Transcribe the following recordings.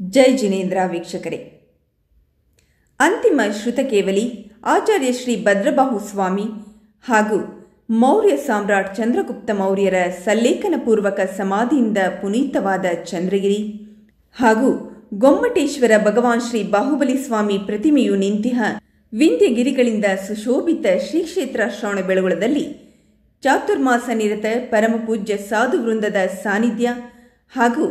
ಜೈ ಜಿನೇಂದ್ರ ವೀಕ್ಷಕರೇ. ಅಂತಿಮ ಶ್ರುತಕೇವಲಿ ಆಚಾರ್ಯ ಶ್ರೀ ಭದ್ರಬಾಹು ಸ್ವಾಮಿ ಹಾಗೂ ಮೌರ್ಯ ಸಾಮ್ರಾಟ್ ಚಂದ್ರಗುಪ್ತ ಮೌರ್ಯರ ಸಲ್ಲೇಖನ ಪೂರ್ವಕ ಸಮಾಧಿಯಿಂದ ಪುನೀತವಾದ ಚಂದ್ರಗಿರಿ ಹಾಗೂ ಗೊಮ್ಮಟೇಶ್ವರ ಭಗವಾನ್ ಶ್ರೀ ಬಾಹುಬಲಿ ಸ್ವಾಮಿ ಪ್ರತಿಮೆಯು ನಿಂತಿಹ ವಿಂಧ್ಯಗಿರಿಗಳಿಂದ ಸುಶೋಭಿತ ಶ್ರೀ ಕ್ಷೇತ್ರ ಶ್ರವಣಬೆಳಗೊಳದಲ್ಲಿ ಚಾತುರ್ಮಾಸ ನಿರತ ಪರಮಪೂಜ್ಯ ಸಾಧು ವೃಂದದ ಸಾನ್ನಿಧ್ಯ ಹಾಗೂ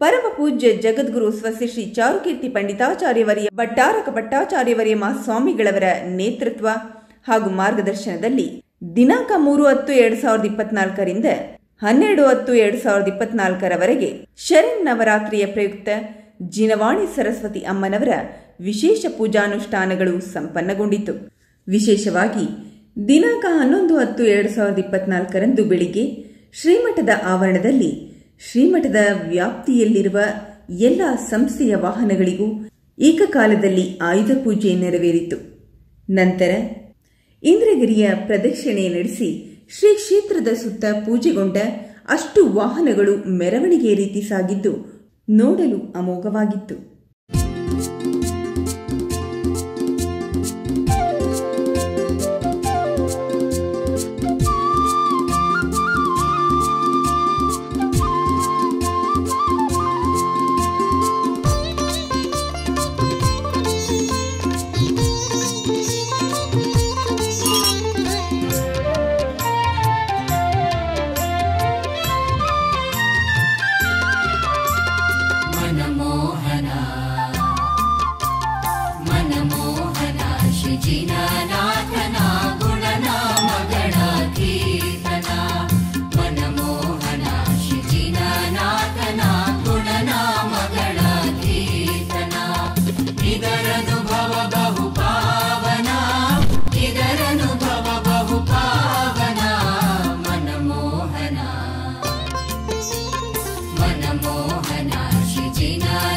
ಪರಮಪೂಜ್ಯ ಜಗದ್ಗುರು ಸ್ವಸ್ತಿ ಶ್ರೀ ಚಾರುಕೀರ್ತಿ ಪಂಡಿತಾಚಾರ್ಯವರಿಯ ಭಟ್ಟಾರಕ ಭಟ್ಟಾಚಾರ್ಯವರಿಯ ಮಹಾಸ್ವಾಮಿಗಳವರ ನೇತೃತ್ವ ಹಾಗೂ ಮಾರ್ಗದರ್ಶನದಲ್ಲಿ ದಿನಾಂಕ ಮೂರು ಹತ್ತು ಎರಡ್ ಸಾವಿರದ ಇಪ್ಪತ್ನಾಲ್ಕರಿಂದ ಹನ್ನೆರಡು ಹತ್ತು ಎರಡ್ ಸಾವಿರದ ಇಪ್ಪತ್ನಾಲ್ಕರವರೆಗೆ ಶರಣ್ ನವರಾತ್ರಿಯ ಪ್ರಯುಕ್ತ ಜಿನವಾಣಿ ಸರಸ್ವತಿ ಅಮ್ಮನವರ ವಿಶೇಷ ಪೂಜಾನುಷ್ಠಾನಗಳು ಸಂಪನ್ನಗೊಂಡಿತು. ವಿಶೇಷವಾಗಿ ದಿನಾಂಕ ಹನ್ನೊಂದು ಹತ್ತು ಎರಡು ಸಾವಿರದ ಇಪ್ಪತ್ನಾಲ್ಕರಂದು ಬೆಳಿಗ್ಗೆ ಶ್ರೀಮಠದ ಆವರಣದಲ್ಲಿ ಶ್ರೀಮಠದ ವ್ಯಾಪ್ತಿಯಲ್ಲಿರುವ ಎಲ್ಲ ಸಂಸ್ಥೆಯ ವಾಹನಗಳಿಗೂ ಏಕಕಾಲದಲ್ಲಿ ಆಯುಧ ಪೂಜೆ ನೆರವೇರಿತು. ನಂತರ ಇಂದ್ರಗಿರಿಯ ಪ್ರದಕ್ಷಿಣೆ ನಡೆಸಿ ಶ್ರೀ ಕ್ಷೇತ್ರದ ಸುತ್ತ ಪೂಜೆಗೊಂಡ ಅಷ್ಟು ವಾಹನಗಳು ಮೆರವಣಿಗೆ ರೀತಿ ಸಾಗಿದ್ದು ನೋಡಲು ಅಮೋಘವಾಗಿತ್ತು. मनमोहन श्रीजिनानाथना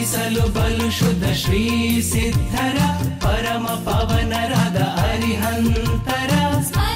ಸ್ಮರಿಸಲು ಬಲು ಶುದ್ಧ ಶ್ರೀ ಸಿದ್ಧರ ಪರಮ ಪವನರಾದ ಅರಿಹಂತರ ಸ್ಮರಿಸಲು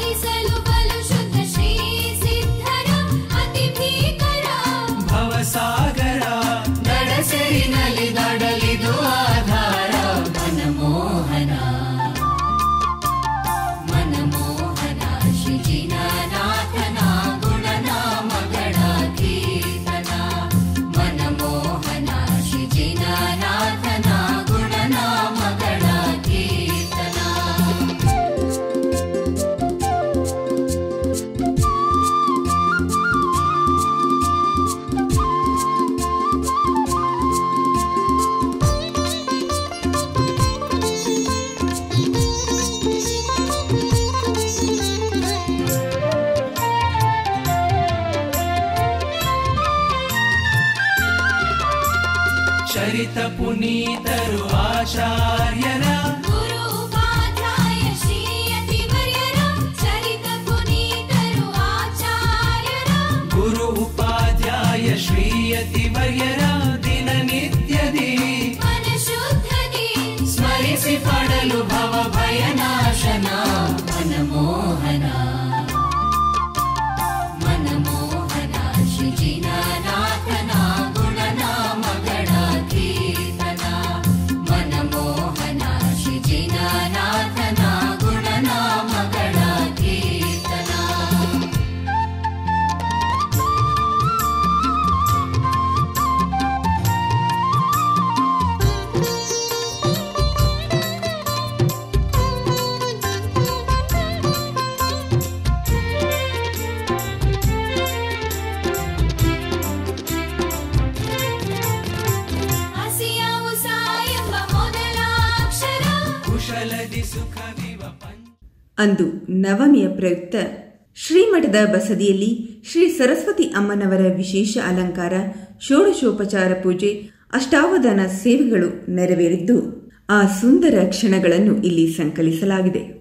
चरितपुनीतरु आचार्य गुरु उपाध्याय श्रीयति वर्यरादिननित्यदि स्मरिषडलु भव भयनाशना। मनमोहना मनमोहना ಅಂದು ನವಮಿಯ ಪ್ರಯುಕ್ತ ಶ್ರೀಮಠದ ಬಸದಿಯಲ್ಲಿ ಶ್ರೀ ಸರಸ್ವತಿ ಅಮ್ಮನವರ ವಿಶೇಷ ಅಲಂಕಾರ, ಷೋಡಶೋಪಚಾರ ಪೂಜೆ, ಅಷ್ಟಾವಧಾನ ಸೇವೆಗಳು ನೆರವೇರಿದ್ದು, ಆ ಸುಂದರ ಕ್ಷಣಗಳನ್ನು ಇಲ್ಲಿ ಸಂಕಲಿಸಲಾಗಿದೆ.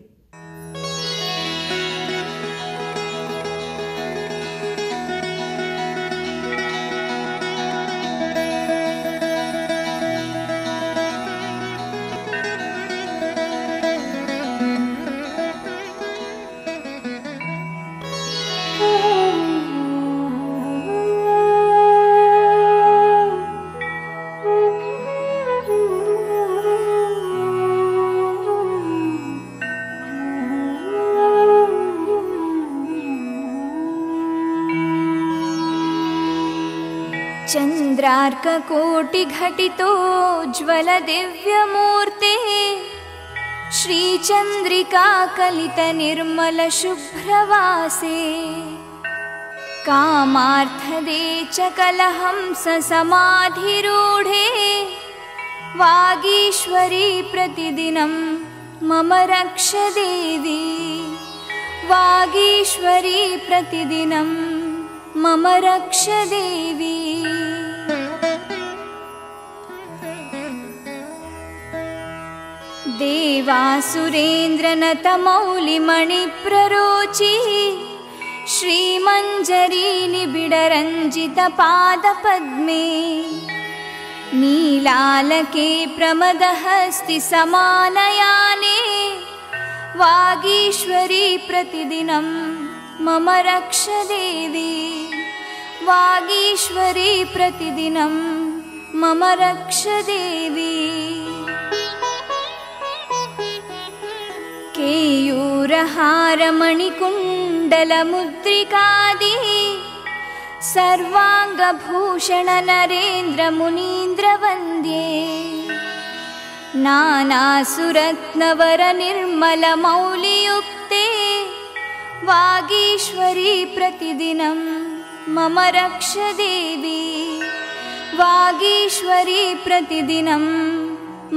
चन्द्रार्ककोटिघटितोज्ज्वलदिव्यमूर्ते श्रीचन्द्रिकाकलितनिर्मलशुभ्रवासे कामार्थदे च कलहंस समाधिरूढे वागीश्वरी प्रतिदिनं मम रक्ष देवी वागीश्वरी प्रतिदिनं मम रक्ष देवी देवासुरेन्द्रनतमौलिमणिप्ररोचि श्रीमञ्जरीनिबिडरञ्जितपादपद्मे नीलालके प्रमदहस्ति समानयाने वागीश्वरी प्रतिदिनं मम रक्ष देवी वागीश्वरी प्रतिदिनं मम रक्ष देवी केयूरहारमणिकुण्डलमुद्रिकादि सर्वाङ्गभूषणनरेन्द्रमुनीन्द्रवन्द्ये नानासुरत्नवरनिर्मलमौलियुक्ते वागीश्वरी प्रतिदिनं मम रक्ष देवी वागीश्वरी प्रतिदिनं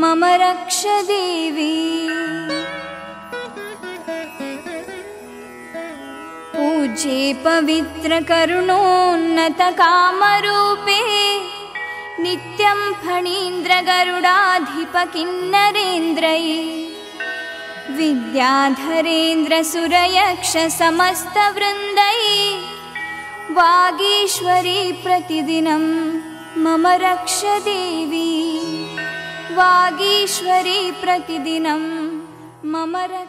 मम रक्ष देवी पूज्ये पवित्रकरुणोन्नतकामरूपे नित्यं फणीन्द्रगरुडाधिपकिन्नरेन्द्रये विद्याधरेन्द्रसुरयक्षसमस्तवृन्दै वागीश्वरी प्रतिदिनं मम रक्ष देवी वागीश्वरी प्रतिदिनं मम रक्ष